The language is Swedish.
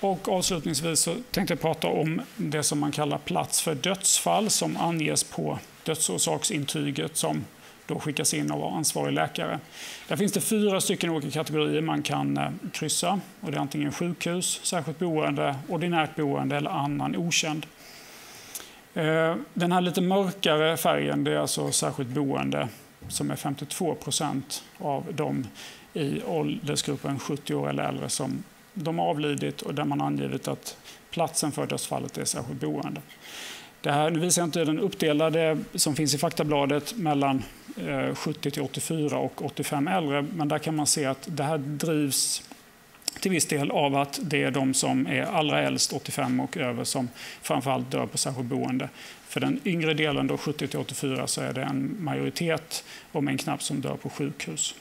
Och avslutningsvis så tänkte jag prata om det som man kallar plats för dödsfall som anges på dödsorsaksintyget som då skickas in av ansvarig läkare. Där finns det fyra stycken olika kategorier man kan eh, kryssa. Och det är antingen sjukhus, särskilt boende, ordinärt boende eller annan okänd. Eh, den här lite mörkare färgen det är alltså särskilt boende som är 52 procent av de i åldersgruppen 70 år eller äldre som de har avlidit och där man angivit att platsen för dödsfallet är särskilt boende. Det här, nu visar jag inte den uppdelade som finns i faktabladet mellan eh, 70 till 84 och 85 äldre, men där kan man se att det här drivs till viss del av att det är de som är allra äldst, 85 och över, som framförallt dör på särskilt boende. För den yngre delen, då 70 till 84, så är det en majoritet, om en knapp, som dör på sjukhus.